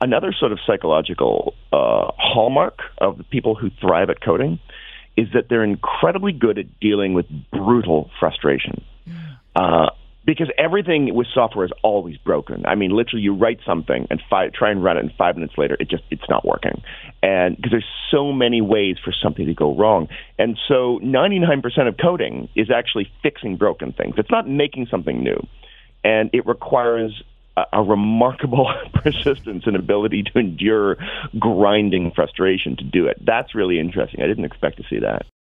Another sort of psychological uh, hallmark of the people who thrive at coding is that they're incredibly good at dealing with brutal frustration. Uh, because everything with software is always broken. I mean, literally, you write something and fi- try and run it, and five minutes later, it just it's not working. And because there's so many ways for something to go wrong, and so 99% of coding is actually fixing broken things. It's not making something new, and it requires a, remarkable persistence and ability to endure grinding frustration to do it. That's really interesting. I didn't expect to see that.